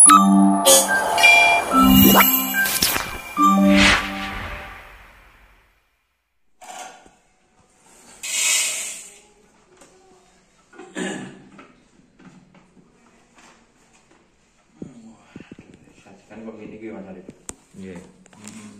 Sajikan kok Arif. Nggih. Iya ngene. Cepet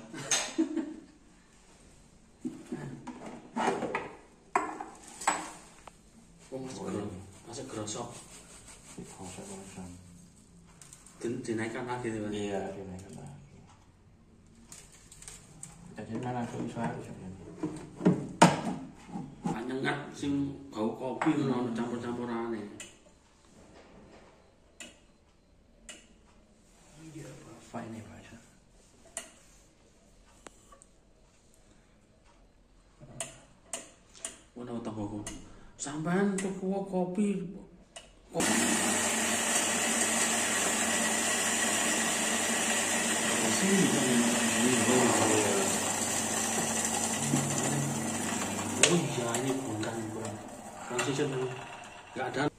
Dinaikkan lagi nih, Mas. Iya, dinaikkan lagi. Jadi mana tuh bisa Panyengat sing bau kopi ngono ono campur-campurane. apa ini Mas? Ono tanggoku. Sampean tuku kopi. Kopi. Oh iya ini bukan bukan. Masih Enggak ada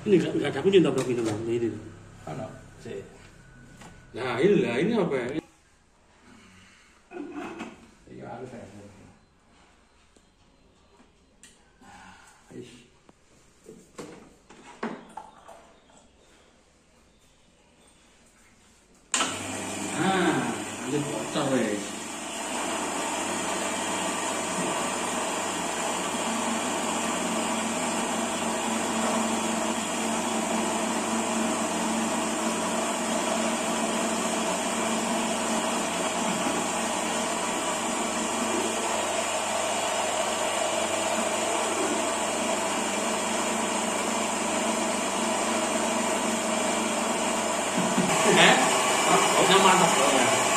Ini enggak ada kunci tabrak ini bang. Ini. Ano? Si. Nah ini lah ini apa ya? Oh, mantap banget.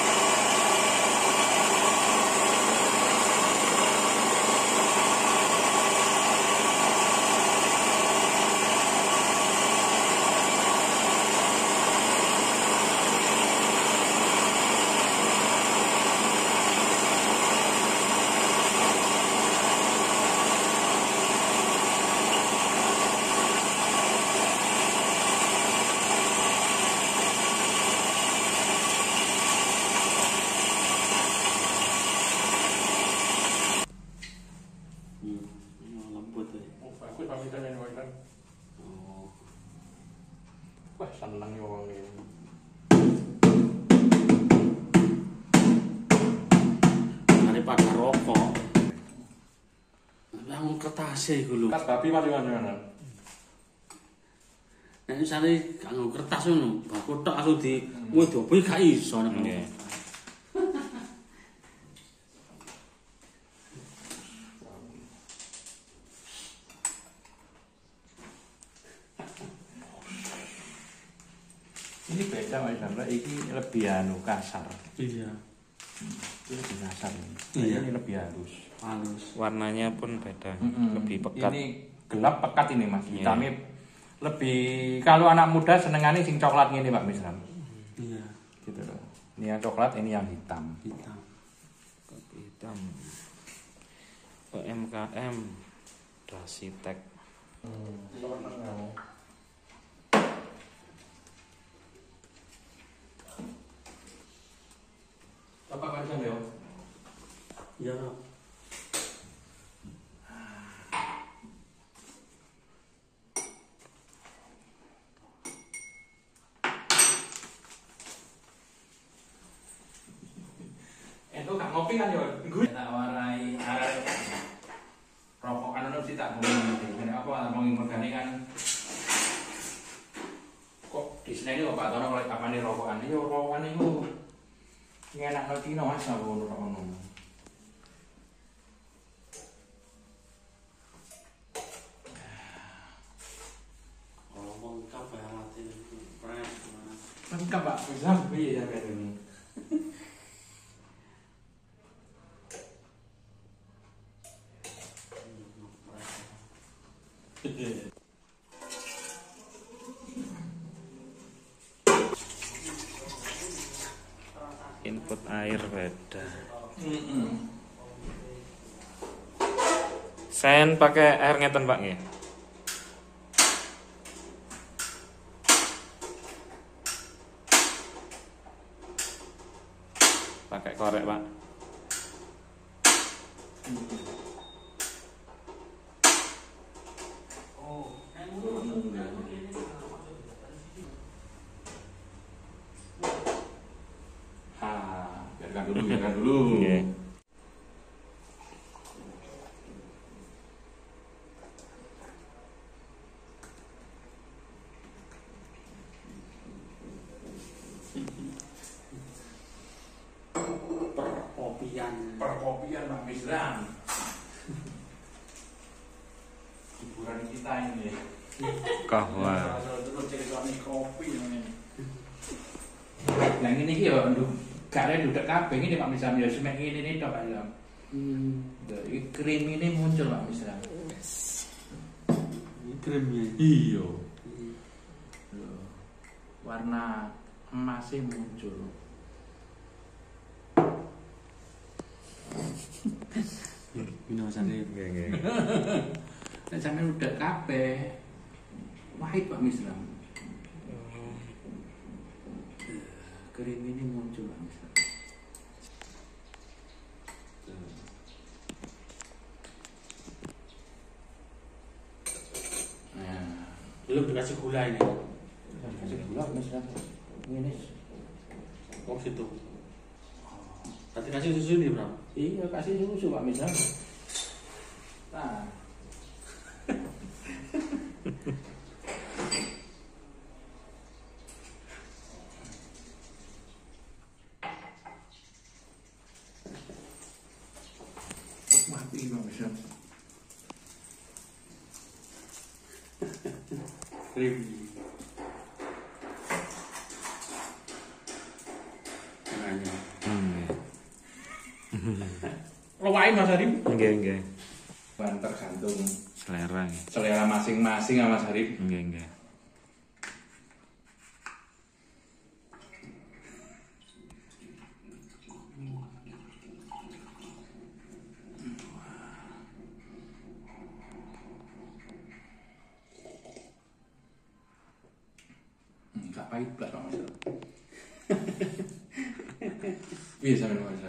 Hmm, oh, lembut ya. Oh, bagus pamitan yang kan. Oh. Wah, seneng ya wong ini. daripada rokok yang kertas iku lho Kas babi mati mana mana? nek misale kanggo kertas ngono baku tok aku di kowe diopo gak iso nek ngono. Nggih. Ini beda Mas ini lebih anu kasar. iya Ini lebih kasar ini. Iya. Ini lebih halus. Halus Warnanya pun beda. Mm-mm. Lebih pekat. Ini gelap pekat ini Mas. Iya. Hitamnya lebih kalau anak muda senengannya sing coklat gini Pak Misram. iya Gitu loh. Ini yang coklat, ini yang hitam. hitam Kopi hitam. UMKM Dasitek. Apa ngopi kan yo gue tak warai arek rokokan ono sih tak iki. Nek apa ngomong mergane kan. Kok di sini kok Pak? Tono oleh kapan rokokan? Yo rokokan iku ngenak no tino mas apa ngono ono. Beda. Sen pakai air ngeten Pak nggih. Pakai korek Pak. Ah, Misram. Hiburan kita ini. Kahwa. Terus ceritanya kopi ini. Nah ini nduk gak ada duduk kabeh ini Pak Misram ya semek ini nih Pak Misram. Hmm. Dari krim ini muncul Pak Misram. Ini krimnya. Iya. Warna emasnya muncul. Minum sari. Nggih nggih. Nek udah kabeh. Wahid Pak Misram. Krim ini muncul Pak Misram. Nah, Belum dikasih gula ini. kasih gula Pak Misram. Ini Oh situ. Tadi kasih susu nih, Bro. Iya, kasih susu Pak Misram. Nah. Ini Pak Misram. Krim. Lowai Mas Arif. Nggih nggih. Bahan tergantung Selera selera masing-masing ya Mas Arif. Nggih nggih. Hmm, gak pahit belas Mas. Sampe Mas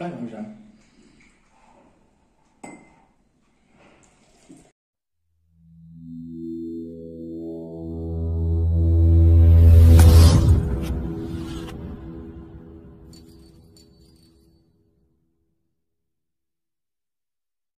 Arif. Apa ini?